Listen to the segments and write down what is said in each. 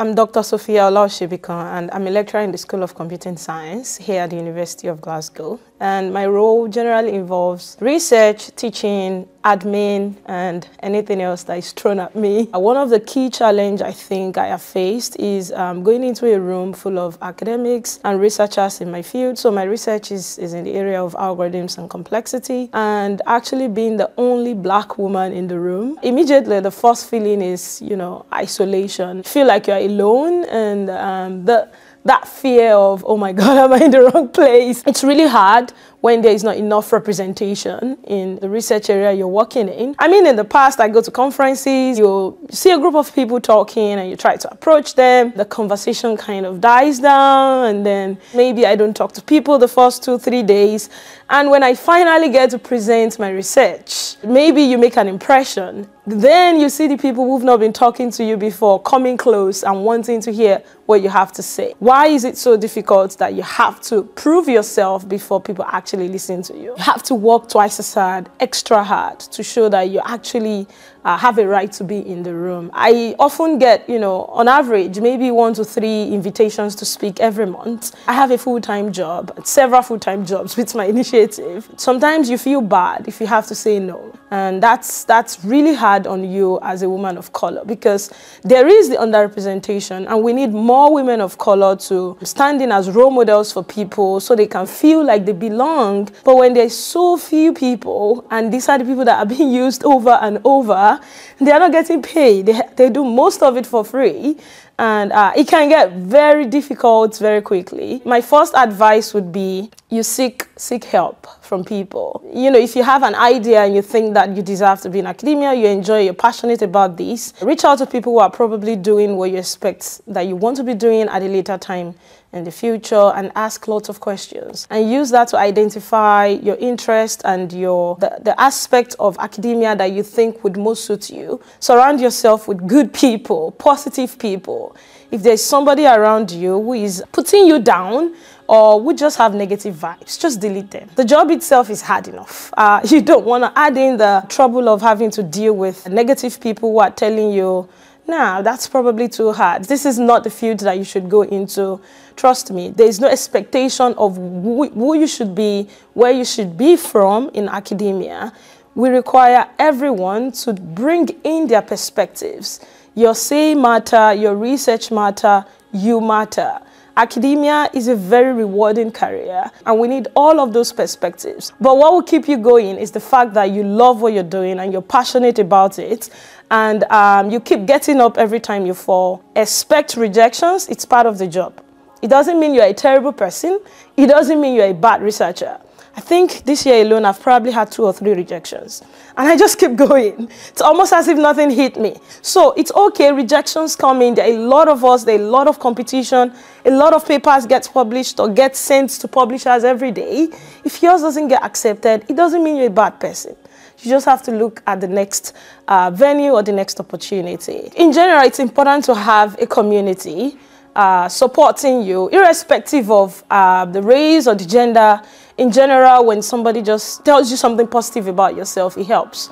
I'm Dr. Sofiat Olaosebikan and I'm a lecturer in the School of Computing Science here at the University of Glasgow. And my role generally involves research, teaching, admin, and anything else that is thrown at me. One of the key challenges I think I have faced is um, going into a room full of academics and researchers in my field. So my research is, is in the area of algorithms and complexity and actually being the only black woman in the room. Immediately the first feeling is, you know, isolation. Feel like you're alone and um, the that fear of, oh my God, am I in the wrong place? It's really hard when there is not enough representation in the research area you're working in. I mean, in the past, I go to conferences, you see a group of people talking and you try to approach them. The conversation kind of dies down and then maybe I don't talk to people the first two, three days. And when I finally get to present my research, maybe you make an impression. Then you see the people who've not been talking to you before coming close and wanting to hear what you have to say. Why is it so difficult that you have to prove yourself before people actually listen to you? You have to work twice as hard, extra hard, to show that you actually uh, have a right to be in the room. I often get, you know, on average, maybe one to three invitations to speak every month. I have a full-time job, several full-time jobs with my initiative. Sometimes you feel bad if you have to say no. And that's, that's really hard on you as a woman of color because there is the underrepresentation and we need more women of color to stand in as role models for people so they can feel like they belong. But when there's so few people and these are the people that are being used over and over, they are not getting paid. They, they do most of it for free. And uh, it can get very difficult very quickly. My first advice would be you seek, seek help from people. You know, if you have an idea and you think that you deserve to be in academia, you enjoy, you're passionate about this, reach out to people who are probably doing what you expect that you want to be doing at a later time in the future and ask lots of questions. And use that to identify your interest and your the, the aspect of academia that you think would most suit you. Surround yourself with good people positive people. If there's somebody around you who is putting you down or would just have negative vibes, just delete them. The job itself is hard enough. Uh, you don't want to add in the trouble of having to deal with negative people who are telling you Nah, that's probably too hard. This is not the field that you should go into. Trust me, there is no expectation of who, who you should be, where you should be from in academia. We require everyone to bring in their perspectives. Your say matter, your research matter, you matter. Academia is a very rewarding career and we need all of those perspectives. But what will keep you going is the fact that you love what you're doing and you're passionate about it and um, you keep getting up every time you fall. Expect rejections, it's part of the job. It doesn't mean you're a terrible person. It doesn't mean you're a bad researcher. I think this year alone, I've probably had two or three rejections. And I just keep going. It's almost as if nothing hit me. So it's okay, rejections come in. There are a lot of us, there are a lot of competition. A lot of papers get published or get sent to publishers every day. If yours doesn't get accepted, it doesn't mean you're a bad person. You just have to look at the next uh, venue or the next opportunity. In general, it's important to have a community uh, supporting you, irrespective of uh, the race or the gender. In general, when somebody just tells you something positive about yourself, it helps.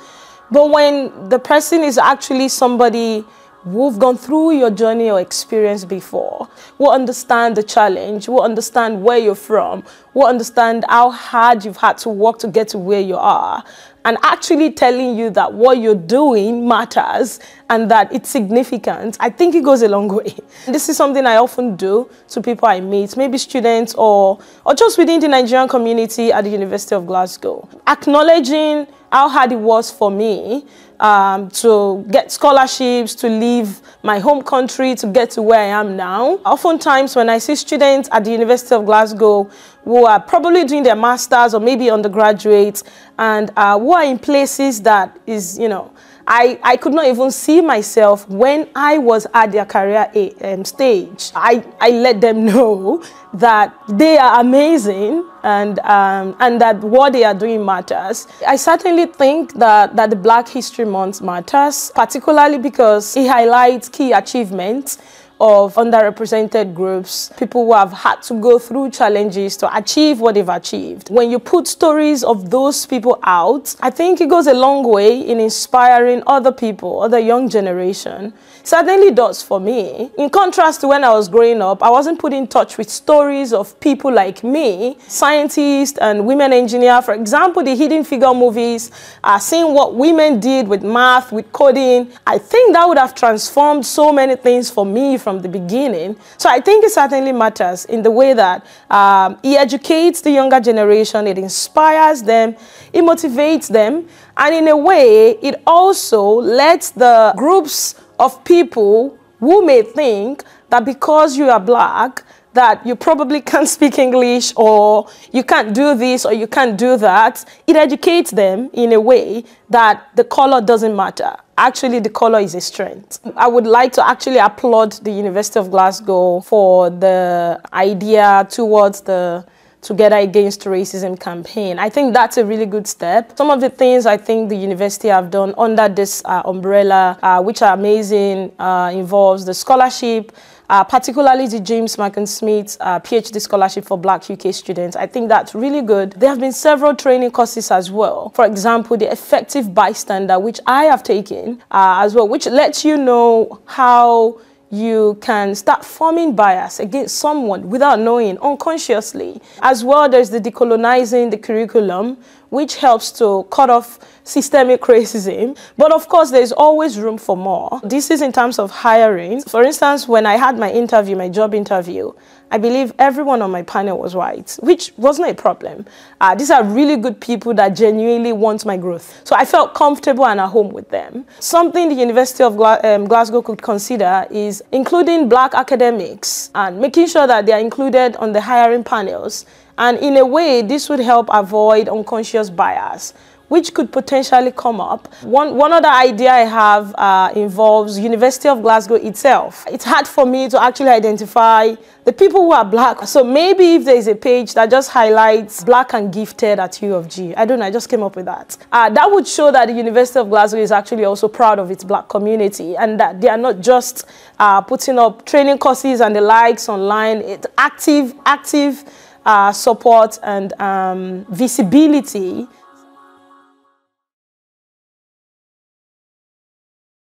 But when the person is actually somebody who've gone through your journey or experience before, will understand the challenge, will understand where you're from, understand how hard you've had to work to get to where you are, and actually telling you that what you're doing matters and that it's significant, I think it goes a long way. This is something I often do to people I meet, maybe students or, or just within the Nigerian community at the University of Glasgow. Acknowledging how hard it was for me um, to get scholarships, to leave my home country, to get to where I am now. Oftentimes when I see students at the University of Glasgow who are probably doing their masters or maybe undergraduates and uh, who are in places that is, you know, I, I could not even see myself when I was at their career um, stage. I, I let them know that they are amazing and, um, and that what they are doing matters. I certainly think that, that the Black History Month matters, particularly because it highlights key achievements of underrepresented groups, people who have had to go through challenges to achieve what they've achieved. When you put stories of those people out, I think it goes a long way in inspiring other people, other young generation. Certainly does for me. In contrast to when I was growing up, I wasn't put in touch with stories of people like me, scientists and women engineers. For example, the Hidden Figure movies, uh, seeing what women did with math, with coding. I think that would have transformed so many things for me from the beginning. So I think it certainly matters in the way that um, it educates the younger generation, it inspires them, it motivates them, and in a way, it also lets the groups of people who may think that because you are black, that you probably can't speak English or you can't do this or you can't do that. It educates them in a way that the color doesn't matter. Actually, the color is a strength. I would like to actually applaud the University of Glasgow for the idea towards the Together Against Racism campaign. I think that's a really good step. Some of the things I think the university have done under this uh, umbrella, uh, which are amazing, uh, involves the scholarship, uh, particularly the James McCune Smith uh, PhD scholarship for Black UK students. I think that's really good. There have been several training courses as well. For example, the effective bystander, which I have taken uh, as well, which lets you know how you can start forming bias against someone without knowing unconsciously. As well, there's the decolonizing the curriculum, which helps to cut off systemic racism. But of course, there's always room for more. This is in terms of hiring. For instance, when I had my interview, my job interview, I believe everyone on my panel was white, which wasn't a problem. Uh, these are really good people that genuinely want my growth. So I felt comfortable and at home with them. Something the University of Gla um, Glasgow could consider is including black academics and making sure that they are included on the hiring panels. And in a way, this would help avoid unconscious bias which could potentially come up. One, one other idea I have uh, involves University of Glasgow itself. It's hard for me to actually identify the people who are black. So maybe if there is a page that just highlights black and gifted at U of G, I don't know, I just came up with that. Uh, that would show that the University of Glasgow is actually also proud of its black community and that they are not just uh, putting up training courses and the likes online. It's active, active uh, support and um, visibility